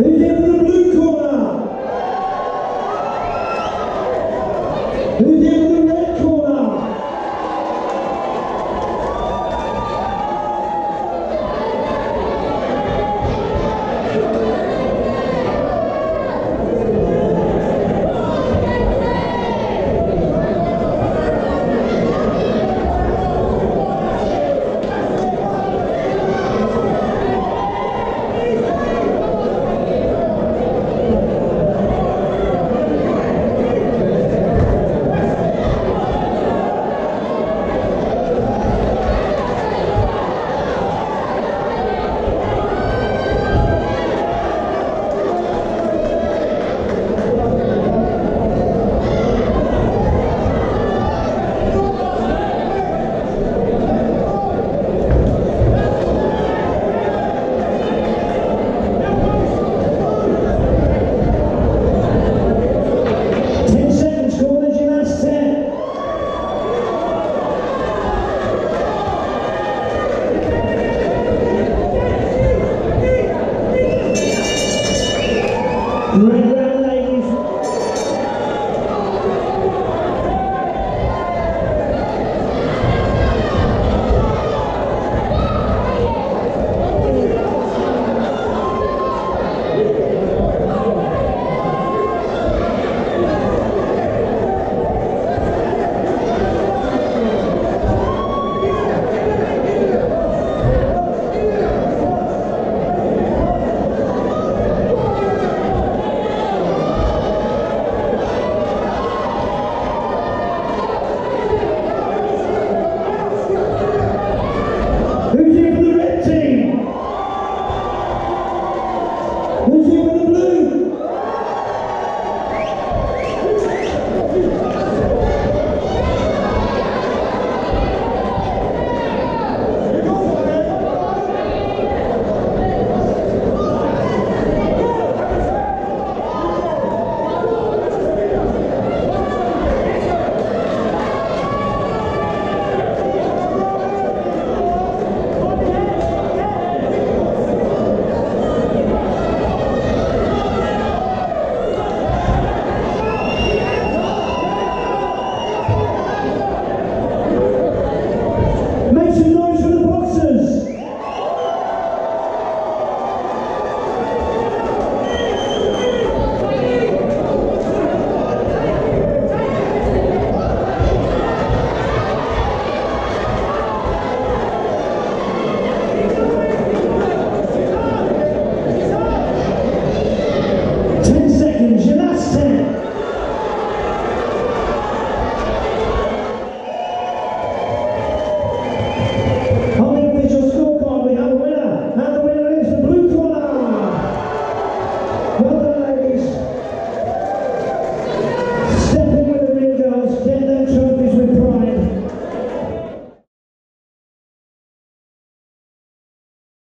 Amen.